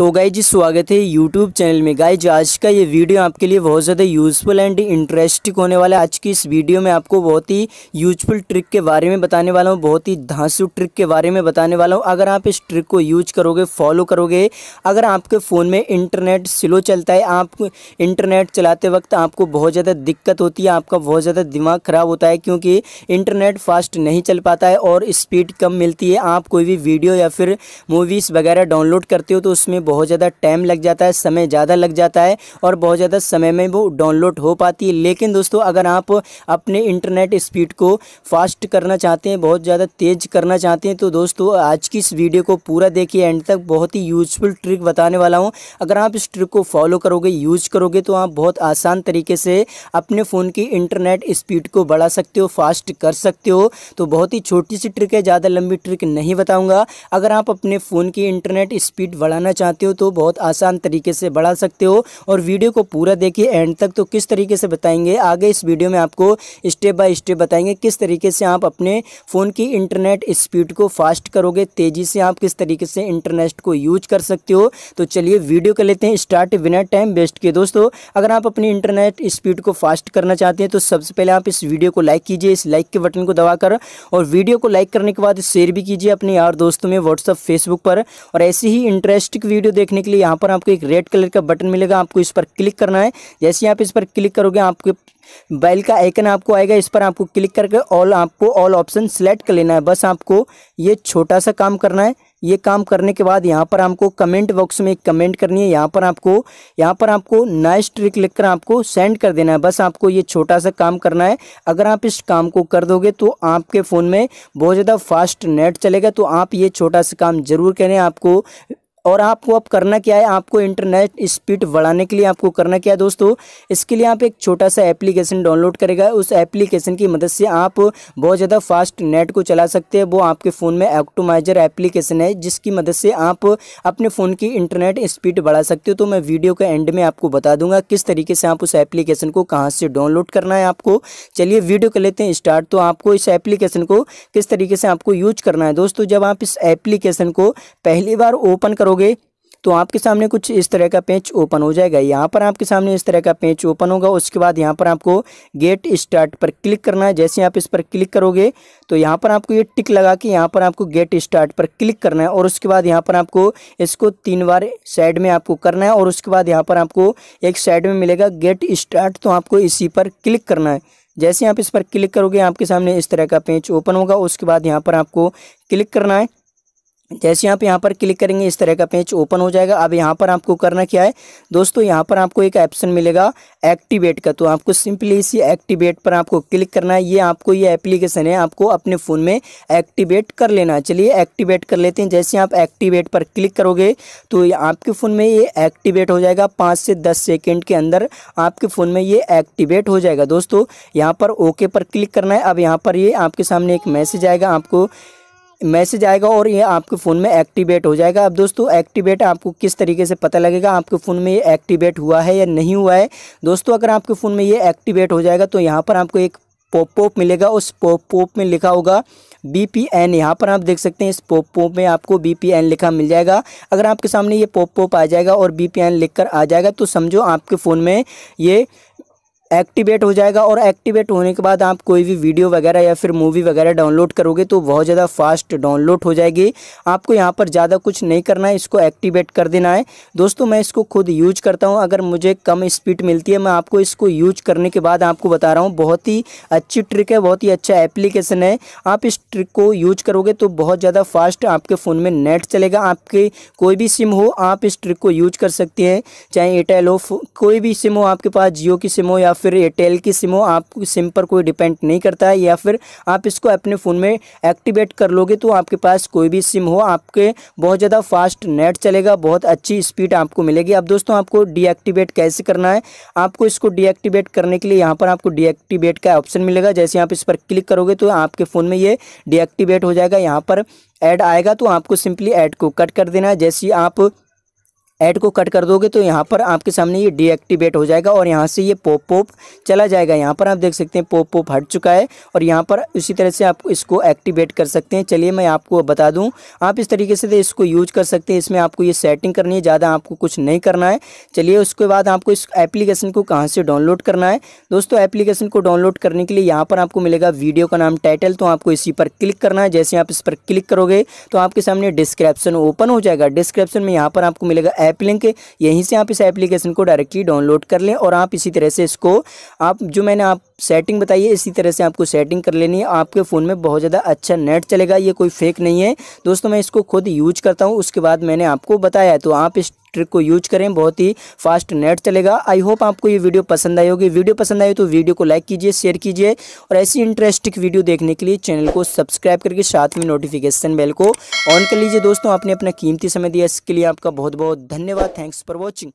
So guys जी, स्वागत है YouTube channel में। गाइज़ आज का ये वीडियो आपके लिए बहुत ज़्यादा यूज़फुल एंड इंटरेस्टिंग होने वाला है। आज की इस वीडियो में आपको बहुत ही यूजफुल ट्रिक के बारे में बताने वाला हूँ, बहुत ही धांसू ट्रिक के बारे में बताने वाला हूँ। अगर आप इस ट्रिक को यूज़ करोगे फॉलो करोगे, अगर आपके फ़ोन में इंटरनेट स्लो चलता है, आप इंटरनेट चलाते वक्त आपको बहुत ज़्यादा दिक्कत होती है, आपका बहुत ज़्यादा दिमाग ख़राब होता है, क्योंकि इंटरनेट फास्ट नहीं चल पाता है और स्पीड कम मिलती है। आप कोई भी वीडियो या फिर मूवीज़ वगैरह डाउनलोड करते हो तो उसमें बहुत ज़्यादा टाइम लग जाता है, समय ज़्यादा लग जाता है और बहुत ज़्यादा समय में वो डाउनलोड हो पाती है। लेकिन दोस्तों, अगर आप अपने इंटरनेट स्पीड को फास्ट करना चाहते हैं, बहुत ज़्यादा तेज़ करना चाहते हैं तो दोस्तों, आज की इस वीडियो को पूरा देखिए। एंड तक बहुत ही यूजफुल ट्रिक बताने वाला हूँ। अगर आप इस ट्रिक को फॉलो करोगे यूज़ करोगे तो आप बहुत आसान तरीके से अपने फ़ोन की इंटरनेट स्पीड को बढ़ा सकते हो फास्ट कर सकते हो। तो बहुत ही छोटी सी ट्रिक है, ज़्यादा लंबी ट्रिक नहीं बताऊँगा। अगर आप अपने फ़ोन की इंटरनेट स्पीड बढ़ाना चाहते चाहते हो तो बहुत आसान तरीके से बढ़ा सकते हो। और वीडियो को पूरा देखिए, एंड तक तो किस तरीके से बताएँगे, आगे इस वीडियो में आपको स्टेप बाय स्टेप बताएँगे किस तरीके से आप अपने फ़ोन की इंटरनेट स्पीड को फास्ट करोगे, तेज़ी से आप किस तरीके से इंटरनेट को यूज़ कर सकते हो। तो चलिए वीडियो कर लेते हैं, स्टार्ट बिना टाइम वेस्ट के दोस्तों। अगर आप अपनी इंटरनेट स्पीड को फास्ट करना चाहते हैं तो सबसे पहले आप इस वीडियो को लाइक कीजिए, इस लाइक के बटन को दबाकर, और वीडियो को लाइक करने के बाद शेयर भी कीजिए अपने यार दोस्तों में व्हाट्सअप फेसबुक पर। और ऐसी ही इंटरेस्टिंग वीडियो देखने के लिए यहाँ पर आपको एक रेड कलर का बटन मिलेगा, आपको इस पर क्लिक करना है। जैसे आप इस पर क्लिक करोगे, आपके बैल का आइकन आपको आएगा, इस पर आपको क्लिक करके ऑल आपको ऑल ऑप्शन सेलेक्ट कर लेना है। बस आपको ये छोटा सा काम करना है। ये काम करने के बाद यहाँ पर आपको कमेंट बॉक्स में एक कमेंट करनी है। यहाँ पर आपको, यहाँ पर आपको नाइस ट्रिक लिखकर आपको सेंड कर देना है। बस आपको ये छोटा सा काम करना है। अगर आप इस काम को कर दोगे तो आपके फ़ोन में बहुत ज़्यादा फास्ट नेट चलेगा। तो आप ये छोटा सा काम ज़रूर करें। आपको और आपको अब करना क्या है? आपको इंटरनेट स्पीड बढ़ाने के लिए आपको करना क्या है दोस्तों? इसके लिए आप एक छोटा सा एप्लीकेशन डाउनलोड करेगा। उस एप्लीकेशन की मदद से आप बहुत ज़्यादा फास्ट नेट को चला सकते हैं। वो आपके फ़ोन में एक्टोमाइजर एप्लीकेशन है, जिसकी मदद से आप अपने फ़ोन की इंटरनेट स्पीड बढ़ा सकते हो। तो मैं वीडियो के एंड में आपको बता दूँगा किस तरीके से आप उस एप्लीकेशन को कहाँ से डाउनलोड करना है आपको। चलिए वीडियो कर लेते हैं स्टार्ट तो आपको इस एप्लीकेशन को किस तरीके से आपको यूज़ करना है दोस्तों? जब आप इस एप्लीकेशन को पहली बार ओपन करो करोगे तो आपके सामने कुछ इस तरह का पेज ओपन हो जाएगा। यहाँ पर आपके सामने इस तरह का पेज ओपन होगा, उसके बाद यहाँ पर आपको गेट स्टार्ट पर क्लिक करना है। जैसे आप इस पर क्लिक करोगे तो यहाँ पर आपको ये टिक लगा के यहाँ पर आपको गेट स्टार्ट पर क्लिक करना है, और उसके बाद यहाँ पर आपको इसको तीन बार साइड में आपको करना है, और उसके बाद यहाँ पर आपको एक साइड में मिलेगा गेट स्टार्ट तो आपको इसी पर क्लिक करना है। जैसे आप इस पर क्लिक करोगे, आपके सामने इस तरह का पेज ओपन होगा, उसके बाद यहाँ पर आपको क्लिक करना है। जैसे आप यहाँ पर क्लिक करेंगे, इस तरह का पेज ओपन हो जाएगा। अब यहाँ पर आपको करना क्या है? दोस्तों, यहाँ पर आपको एक ऑप्शन मिलेगा एक्टिवेट का। तो आपको सिंपली इसी एक्टिवेट पर आपको क्लिक करना है। ये आपको, ये एप्लीकेशन है, आपको अपने फ़ोन में एक्टिवेट कर लेना है। चलिए, एक्टिवेट कर लेते हैं। जैसे आप एक्टिवेट पर क्लिक करोगे तो आपके फ़ोन में ये एक्टिवेट हो जाएगा। पाँच से दस सेकेंड के अंदर आपके फ़ोन में ये एक्टिवेट हो जाएगा। दोस्तों, यहाँ पर ओके पर क्लिक करना है। अब यहाँ पर ये आपके सामने एक मैसेज आएगा आपको। मैसेज आएगा और ये आपके फ़ोन में एक्टिवेट हो जाएगा। अब दोस्तों, एक्टिवेट आपको किस तरीके से पता लगेगा? आपके फ़ोन में ये एक्टिवेट हुआ है या नहीं हुआ है? दोस्तों, अगर आपके फ़ोन में ये एक्टिवेट हो जाएगा तो यहाँ पर आपको एक पॉप पॉप मिलेगा। उस पॉप पॉप में लिखा होगा बी पी एन यहाँ पर आप देख सकते हैं, इस पॉप पॉप में आपको बी पी एन लिखा मिल जाएगा। अगर आपके सामने ये पॉप पॉप आ जाएगा और बी पी एन लिख कर आ जाएगा तो समझो आपके फ़ोन में ये एक्टिवेट हो जाएगा और एक्टिवेट होने के बाद आप कोई भी वीडियो वगैरह या फिर मूवी वगैरह डाउनलोड करोगे तो बहुत ज़्यादा फास्ट डाउनलोड हो जाएगी। आपको यहाँ पर ज़्यादा कुछ नहीं करना है, इसको एक्टिवेट कर देना है। दोस्तों, मैं इसको खुद यूज़ करता हूँ। अगर मुझे कम स्पीड मिलती है, मैं आपको इसको यूज़ करने के बाद आपको बता रहा हूँ, बहुत ही अच्छी ट्रिक है, बहुत ही अच्छा एप्लीकेशन है। आप इस ट्रिक को यूज़ करोगे तो बहुत ज़्यादा फास्ट आपके फ़ोन में नेट चलेगा। आपके कोई भी सिम हो, आप इस ट्रिक को यूज़ कर सकते हैं, चाहे एयरटेल हो कोई भी सिम हो, आपके पास जियो की सिम हो या फिर एयरटेल की सिम हो, आप सिम पर कोई डिपेंड नहीं करता है, या फिर आप इसको अपने फ़ोन में एक्टिवेट कर लोगे तो आपके पास कोई भी सिम हो, आपके बहुत ज़्यादा फास्ट नेट चलेगा, बहुत अच्छी स्पीड आपको मिलेगी। अब दोस्तों, आपको डीएक्टिवेट कैसे करना है? आपको इसको डीएक्टिवेट करने के लिए यहाँ पर आपको डीएक्टिवेट का ऑप्शन मिलेगा। जैसे आप इस पर क्लिक करोगे तो आपके फ़ोन में ये डीएक्टिवेट हो जाएगा। यहाँ पर ऐड आएगा तो आपको सिंपली ऐड को कट कर देना है। जैसे आप ऐड को कट कर दोगे तो यहाँ पर आपके सामने ये डीएक्टिवेट हो जाएगा और यहाँ से ये पॉप पॉप चला जाएगा। यहाँ पर आप देख सकते हैं पॉप पॉप हट चुका है और यहाँ पर इसी तरह से आप इसको एक्टिवेट कर सकते हैं। चलिए मैं आपको बता दूँ, आप इस तरीके से इसको यूज़ कर सकते हैं। इसमें आपको ये सेटिंग करनी है, ज़्यादा आपको कुछ नहीं करना है। चलिए उसके बाद आपको इस एप्लीकेशन को कहाँ से डाउनलोड करना है। दोस्तों, एप्लीकेशन को डाउनलोड करने के लिए यहाँ पर आपको मिलेगा वीडियो का नाम टाइटल तो आपको इसी पर क्लिक करना है। जैसे आप इस पर क्लिक करोगे तो आपके सामने डिस्क्रिप्शन ओपन हो जाएगा। डिस्क्रिप्शन में यहाँ पर आपको मिलेगा ऐप लिंक यहीं से आप इस एप्लीकेशन को डायरेक्टली डाउनलोड कर लें और आप इसी तरह से इसको, आप जो मैंने आप सेटिंग बताइए, इसी तरह से आपको सेटिंग कर लेनी है। आपके फ़ोन में बहुत ज़्यादा अच्छा नेट चलेगा, ये कोई फेक नहीं है। दोस्तों, मैं इसको खुद यूज़ करता हूँ, उसके बाद मैंने आपको बताया तो आप इस ट्रिक को यूज़ करें, बहुत ही फास्ट नेट चलेगा। आई होप आपको ये वीडियो पसंद आई होगी। वीडियो पसंद आई तो वीडियो को लाइक कीजिए शेयर कीजिए, और ऐसी इंटरेस्टिंग वीडियो देखने के लिए चैनल को सब्सक्राइब करके साथ में नोटिफिकेशन बेल को ऑन कर लीजिए। दोस्तों, आपने अपना कीमती समय दिया, इसके लिए आपका बहुत बहुत धन्यवाद। Thanks for watching